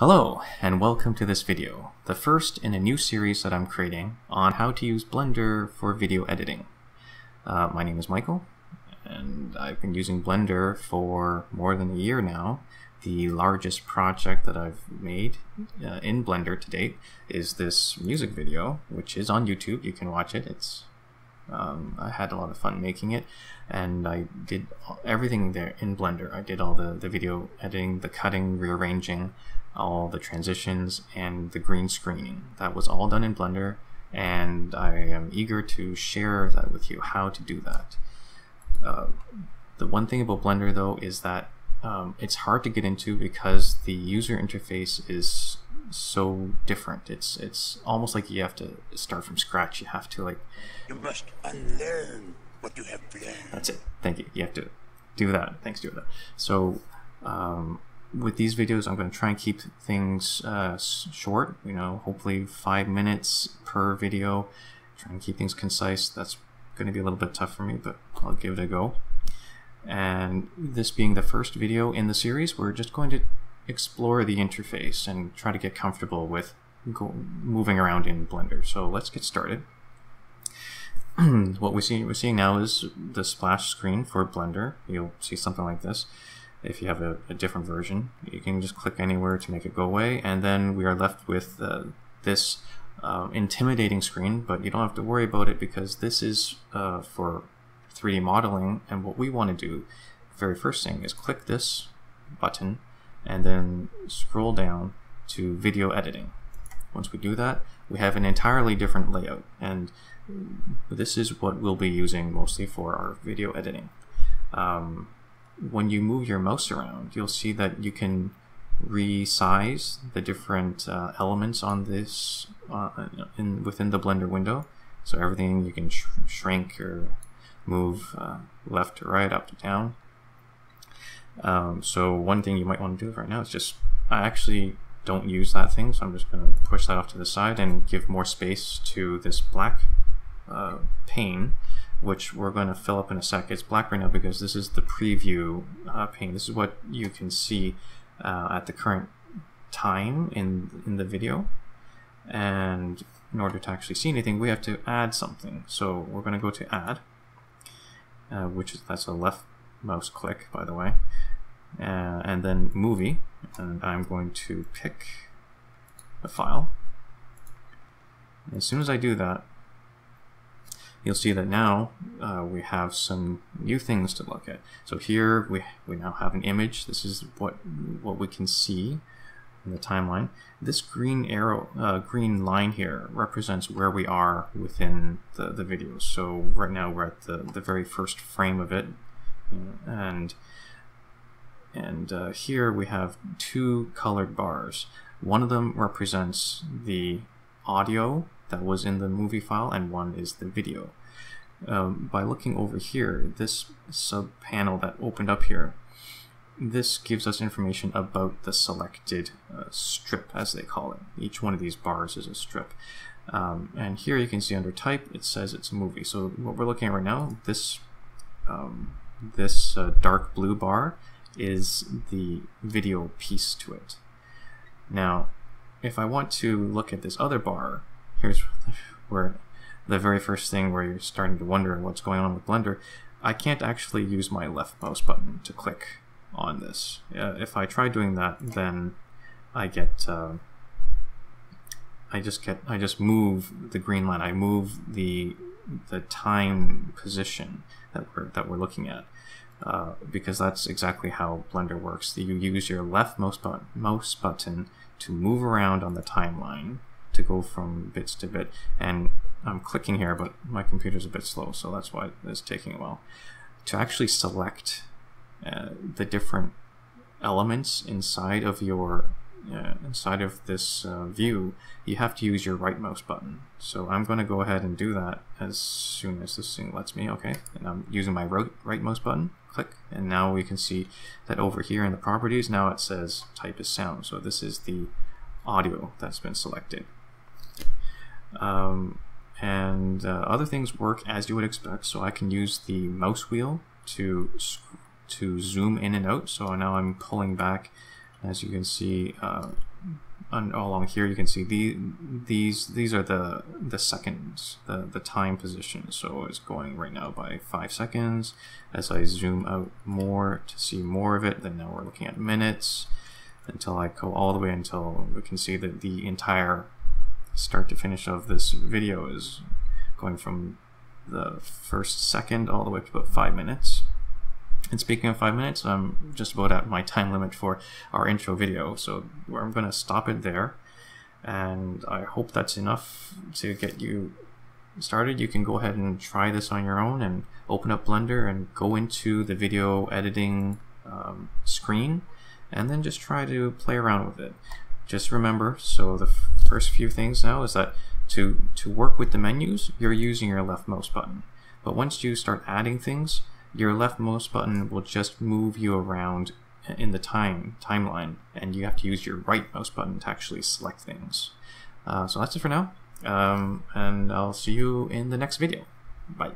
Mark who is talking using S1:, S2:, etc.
S1: Hello, and welcome to this video, the first in a new series that I'm creating on how to use Blender for video editing. Uh, my name is Michael, and I've been using Blender for more than a year now. The largest project that I've made uh, in Blender to date is this music video, which is on YouTube. You can watch it. It's um, I had a lot of fun making it, and I did everything there in Blender. I did all the, the video editing, the cutting, rearranging, all the transitions, and the green screening. That was all done in Blender, and I am eager to share that with you, how to do that. Uh, the one thing about Blender, though, is that um, it's hard to get into because the user interface is so different. It's it's almost like you have to start from scratch. You have to like
S2: you must unlearn what you have learned.
S1: That's it. Thank you. You have to do that. Thanks do that. So um, with these videos, I'm going to try and keep things uh, short. You know, hopefully five minutes per video. Try and keep things concise. That's going to be a little bit tough for me, but I'll give it a go. And this being the first video in the series, we're just going to explore the interface and try to get comfortable with moving around in Blender. So let's get started. what we see, we're seeing now is the splash screen for Blender. You'll see something like this. If you have a, a different version, you can just click anywhere to make it go away, and then we are left with uh, this uh, intimidating screen, but you don't have to worry about it because this is uh, for 3D modeling, and what we want to do, very first thing, is click this button and then scroll down to video editing. Once we do that, we have an entirely different layout, and this is what we'll be using mostly for our video editing. Um, when you move your mouse around, you'll see that you can resize the different uh, elements on this uh, in within the Blender window. So everything you can sh shrink or move uh, left to right, up to down. Um, so one thing you might want to do right now is just, I actually don't use that thing, so I'm just going to push that off to the side and give more space to this black uh, pane, which we're going to fill up in a sec. It's black right now because this is the preview uh, pane. This is what you can see uh, at the current time in, in the video. And in order to actually see anything, we have to add something. So we're going to go to add, uh, which is, that's a left mouse click, by the way, uh, and then movie, and I'm going to pick a file. As soon as I do that, you'll see that now uh, we have some new things to look at. So here we, we now have an image. This is what, what we can see in the timeline. This green arrow, uh, green line here represents where we are within the, the video. So right now we're at the, the very first frame of it. And, and uh, here we have two colored bars. One of them represents the audio that was in the movie file and one is the video. Um, by looking over here, this sub panel that opened up here, this gives us information about the selected uh, strip, as they call it. Each one of these bars is a strip. Um, and here you can see under type, it says it's a movie. So what we're looking at right now, this um, this uh, dark blue bar is the video piece to it. Now, if I want to look at this other bar, here's where the very first thing where you're starting to wonder what's going on with Blender, I can't actually use my left mouse button to click on this. Uh, if I try doing that, then I get, uh, I just get, I just move the green line. I move the the time position that we're that we're looking at. Uh, because that's exactly how Blender works. You use your left mouse, button, mouse button to move around on the timeline to go from bits to bit. And I'm clicking here, but my computer's a bit slow, so that's why it's taking a while. To actually select uh, the different elements inside of your uh, inside of this uh, view, you have to use your right mouse button. So I'm going to go ahead and do that as soon as this thing lets me. Okay, and I'm using my right, right mouse button, click, and now we can see that over here in the properties, now it says type is sound. So this is the audio that's been selected. Um, and uh, other things work as you would expect. So I can use the mouse wheel to to zoom in and out. So now I'm pulling back as you can see, uh, on, along here you can see the these these are the the seconds the the time position. So it's going right now by five seconds. As I zoom out more to see more of it then now we're looking at minutes until I go all the way until we can see that the entire start to finish of this video is going from the first second all the way to about five minutes and speaking of five minutes, I'm just about at my time limit for our intro video, so I'm going to stop it there. And I hope that's enough to get you started. You can go ahead and try this on your own and open up Blender and go into the video editing um, screen and then just try to play around with it. Just remember, so the first few things now is that to, to work with the menus, you're using your left mouse button. But once you start adding things, your left mouse button will just move you around in the time timeline and you have to use your right mouse button to actually select things. Uh, so that's it for now um, and I'll see you in the next video. Bye.